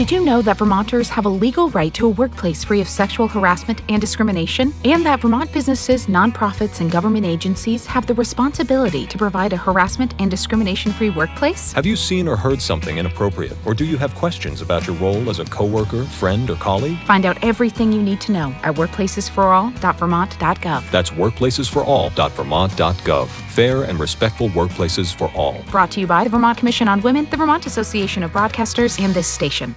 Did you know that Vermonters have a legal right to a workplace free of sexual harassment and discrimination? And that Vermont businesses, nonprofits, and government agencies have the responsibility to provide a harassment and discrimination free workplace? Have you seen or heard something inappropriate? Or do you have questions about your role as a coworker, friend, or colleague? Find out everything you need to know at workplacesforall.vermont.gov. That's workplacesforall.vermont.gov. Fair and respectful workplaces for all. Brought to you by the Vermont Commission on Women, the Vermont Association of Broadcasters, and this station.